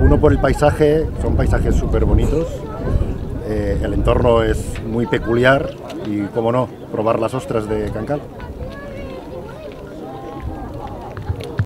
Uno por el paisaje, son paisajes súper bonitos. Eh, el entorno es muy peculiar y, como no, probar las ostras de Cancal.